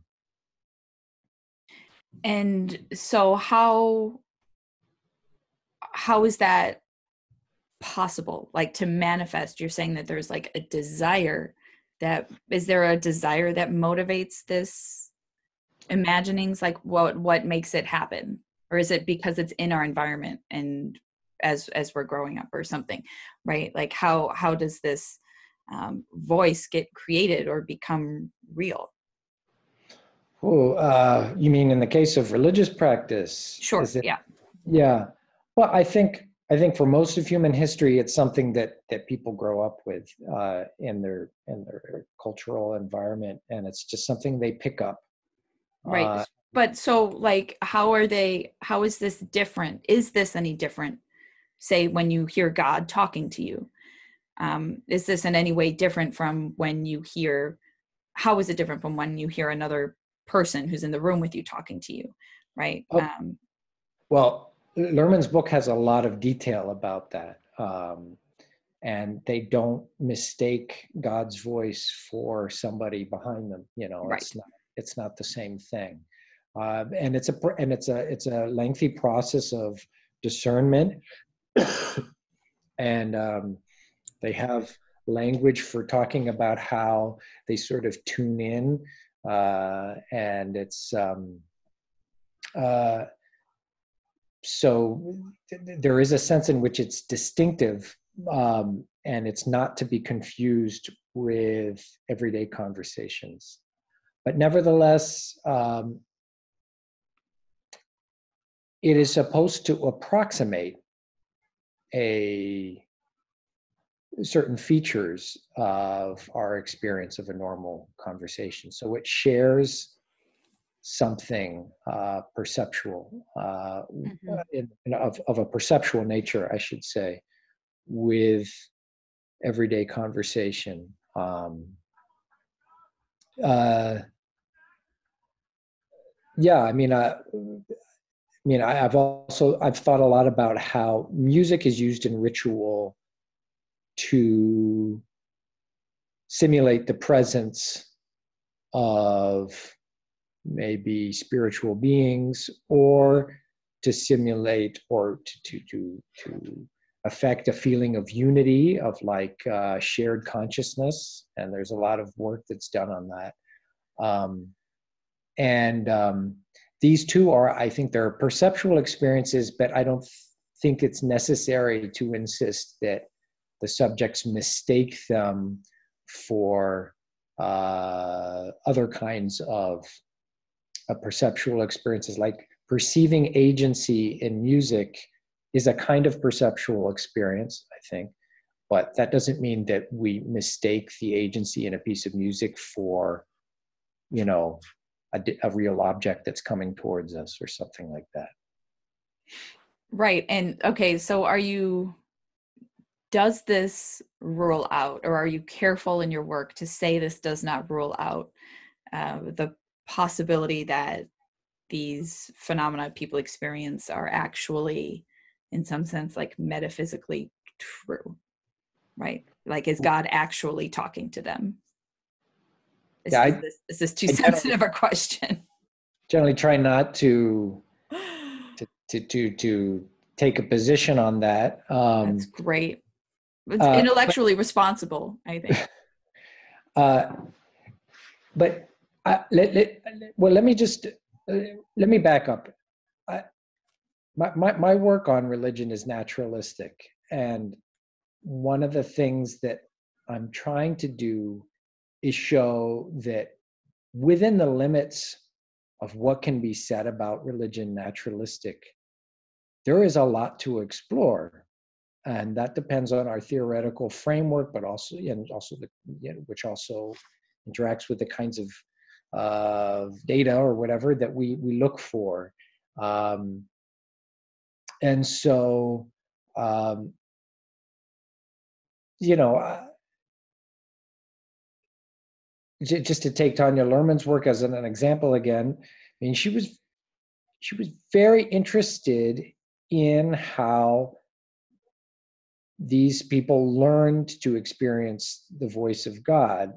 and so how how is that possible like to manifest you're saying that there's like a desire that is there a desire that motivates this imaginings? Like what what makes it happen? Or is it because it's in our environment and as as we're growing up or something right? Like how how does this um, voice get created or become real? Oh uh, you mean in the case of religious practice? Sure it, yeah. Yeah. Well i think i think for most of human history it's something that that people grow up with uh, in their in their cultural environment and it's just something they pick up. Right. Uh, but so like how are they how is this different? Is this any different say when you hear god talking to you? Um, is this in any way different from when you hear how is it different from when you hear another person who's in the room with you talking to you right? Oh, um, well Luhrmann's book has a lot of detail about that um, and they don't mistake god's voice for somebody behind them you know right. it's not it's not the same thing uh, and it's a and it's a it's a lengthy process of discernment, and um, they have language for talking about how they sort of tune in, uh, and it's um, uh, so th- there is a sense in which it's distinctive um, and it's not to be confused with everyday conversations. But nevertheless, um, it is supposed to approximate a certain features of our experience of a normal conversation. So it shares something uh, perceptual uh, mm-hmm. in, in, of, of a perceptual nature, I should say, with everyday conversation. Um, uh, yeah, I mean, I, I mean, I, I've also I've thought a lot about how music is used in ritual to simulate the presence of maybe spiritual beings or to simulate or to to to, to affect a feeling of unity of like uh, shared consciousness. And there's a lot of work that's done on that. Um, and um, these two are i think they're perceptual experiences but i don't think it's necessary to insist that the subjects mistake them for uh, other kinds of uh, perceptual experiences like perceiving agency in music is a kind of perceptual experience, I think. But that doesn't mean that we mistake the agency in a piece of music for, you know, a, a real object that's coming towards us or something like that. Right. And okay, so are you, does this rule out, or are you careful in your work to say this does not rule out uh, the possibility that these phenomena people experience are actually in some sense like metaphysically true right? Like is god actually talking to them? Is, yeah, I, is, this, is this too I sensitive a question? <laughs> generally try not to <gasps> to to to, to take a position on that um that's great. It's uh, intellectually but, responsible i think. <laughs> Uh but I, let, let, well let me just uh, let me back up my, my, my work on religion is naturalistic. And one of the things that I'm trying to do is show that within the limits of what can be said about religion naturalistic, there is a lot to explore. And that depends on our theoretical framework, but also, and also the, you know, which also interacts with the kinds of uh, data or whatever that we, we look for. Um, and so um, you know uh, just to take Tanya Luhrmann's work as an, an, example again, I mean, she was she was very interested in how these people learned to experience the voice of God,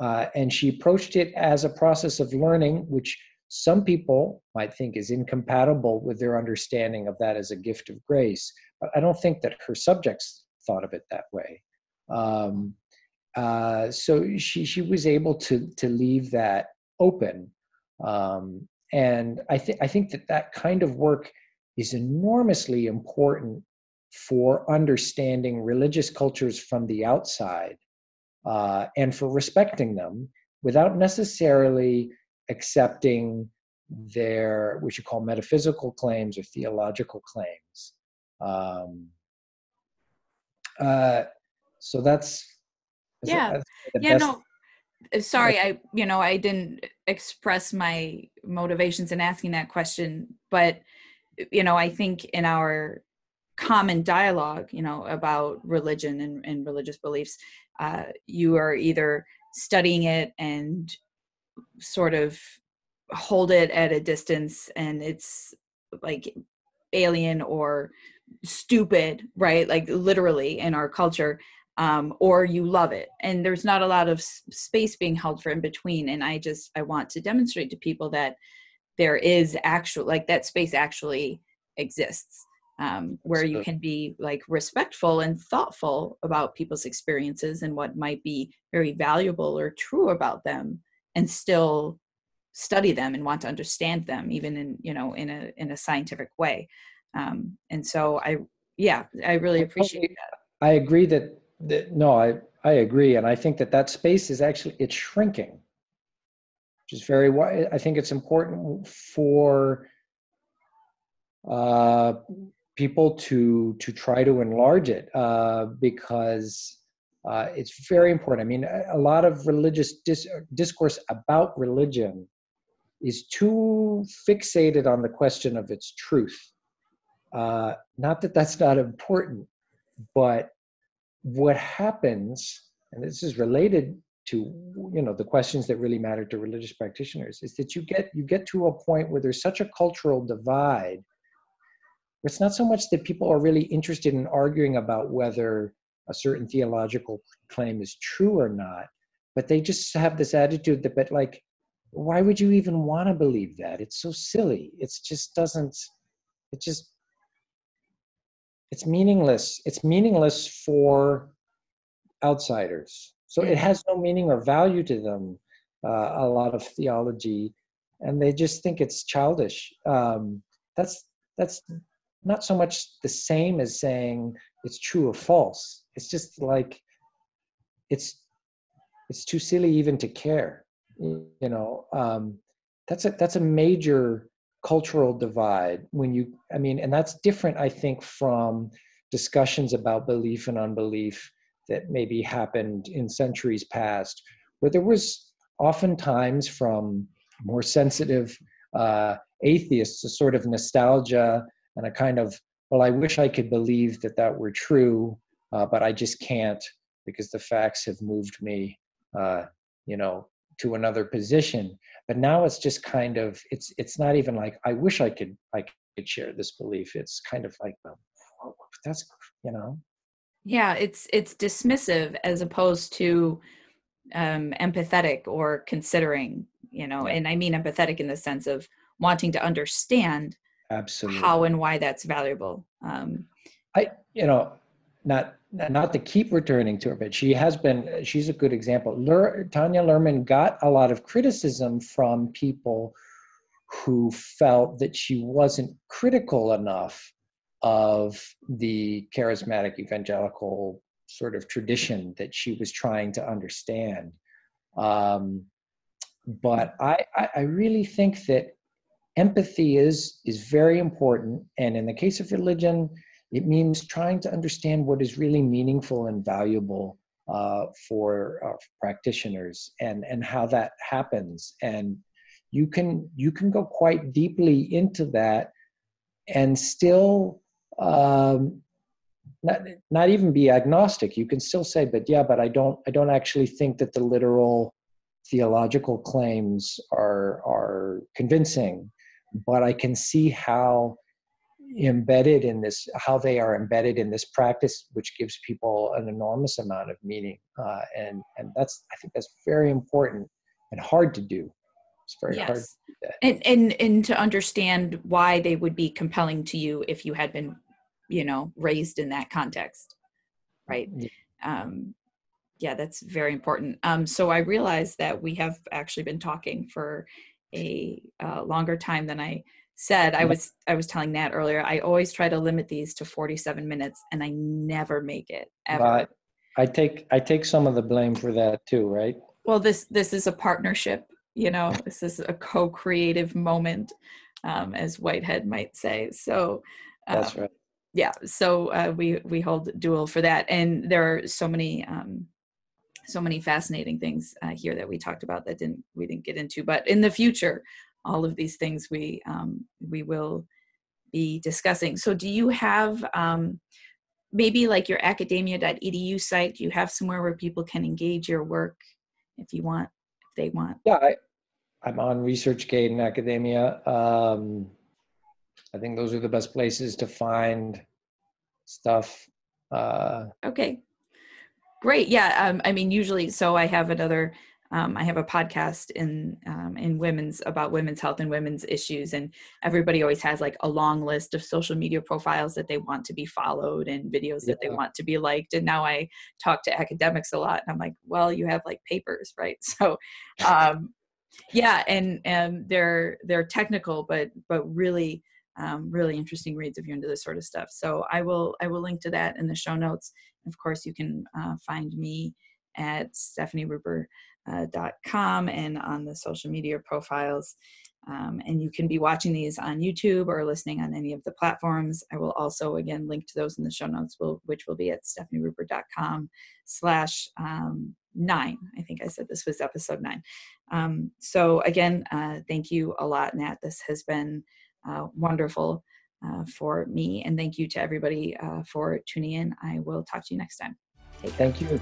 uh, and she approached it as a process of learning, which some people might think is incompatible with their understanding of that as a gift of grace, but I don't think that her subjects thought of it that way. Um, uh, so she she was able to to leave that open, um, and I think I think that that kind of work is enormously important for understanding religious cultures from the outside uh, and for respecting them without necessarily accepting their what you call metaphysical claims or theological claims. Um, uh, so that's yeah, that's yeah. No, uh, sorry, I you know I didn't express my motivations in asking that question, but you know I think in our common dialogue, you know, about religion and, and religious beliefs, uh, you are either studying it and sort of hold it at a distance and it's like alien or stupid right? Like literally in our culture um, or you love it. And there's not a lot of space being held for in between. And i just i want to demonstrate to people that there is actual like that space actually exists um, where you can be like respectful and thoughtful about people's experiences and what might be very valuable or true about them and still study them and want to understand them even in you know in a in a scientific way. Um, and so i yeah i really appreciate that. I agree that, that no i i agree and i think that that space is actually it's shrinking which is very i think it's important for uh, people to to try to enlarge it uh, because uh, it's very important. I mean, a, lot of religious dis- discourse about religion is too fixated on the question of its truth. Uh, not that that's not important, but what happens, and this is related to you know the questions that really matter to religious practitioners, is that you get you get to a point where there's such a cultural divide it's not so much that people are really interested in arguing about whether a certain theological claim is true or not, but they just have this attitude that, but like, why would you even want to believe that? It's so silly. It just doesn't, it just, it's meaningless. It's meaningless for outsiders. So it has no meaning or value to them, uh, a lot of theology, and they just think it's childish. Um, that's that's not so much the same as saying it's true or false. It's just like it's it's too silly even to care. You know, um, that's a that's a major cultural divide when you i mean and that's different i think from discussions about belief and unbelief that maybe happened in centuries past where there was oftentimes from more sensitive uh, atheists a sort of nostalgia and a kind of well i wish i could believe that that were true uh, but i just can't because the facts have moved me uh, you know to another position. But now it's just kind of it's it's not even like i wish i could i could share this belief. It's kind of like well, that's you know? Yeah it's it's dismissive as opposed to um empathetic or considering you know? Yeah. and i mean empathetic in the sense of wanting to understand absolutely how and why that's valuable um, i you know not not to keep returning to her but she has been she's a good example. Lur, tanya luhrmann got a lot of criticism from people who felt that she wasn't critical enough of the charismatic evangelical sort of tradition that she was trying to understand. Um, but I, I really think that empathy is is very important and in the case of religion it means trying to understand what is really meaningful and valuable uh, for uh, practitioners and and how that happens. And you can you can go quite deeply into that and still um, not not even be agnostic. You can still say but yeah but i don't i don't actually think that the literal theological claims are are convincing but I can see how embedded in this, how they are embedded in this practice, which gives people an enormous amount of meaning. Uh, and, and that's, I think that's very important and hard to do. It's very yes. hard And, and, and to understand why they would be compelling to you if you had been, you know, raised in that context. Right. Yeah. Um, yeah, that's very important. Um, so I realize that we have actually been talking for a uh, longer time than I said. I was I was telling Nat earlier. I always try to limit these to 47 minutes, and I never make it ever. Right. I take I take some of the blame for that too, right? Well, this this is a partnership. You know, <laughs> this is a co-creative moment, um, as Whitehead might say. So. Uh, That's right. Yeah, so uh, we we hold dual for that, and there are so many um, so many fascinating things uh, here that we talked about that didn't we didn't get into but in the future all of these things we um, we will be discussing. So do you have um, maybe like your academia.edu site do you have somewhere where people can engage your work if you want if they want? Yeah I, i'm on researchgate and academia um, i think those are the best places to find stuff uh, okay Great. Yeah. Um, I mean, usually, so I have another um, I have a podcast in um, in women's about women's health and women's issues, and everybody always has like a long list of social media profiles that they want to be followed and videos yeah. that they want to be liked. And now I talk to academics a lot, and I'm like, well, you have like papers, right? <laughs> So, um, yeah, and and they're they're technical, but but really. Um, really interesting reads if you're into this sort of stuff. So I will I will link to that in the show notes. Of course, you can uh, find me at Stefani Ruper uh, and on the social media profiles. Um, and you can be watching these on YouTube or listening on any of the platforms. I will also, again, link to those in the show notes, will, which will be at stefaniruper.com slash um, nine. I think I said this was episode nine. Um, so again, uh, thank you a lot, Nat. This has been uh, wonderful uh, for me. And thank you to everybody uh, for tuning in. I will talk to you next time. Take care. Thank you.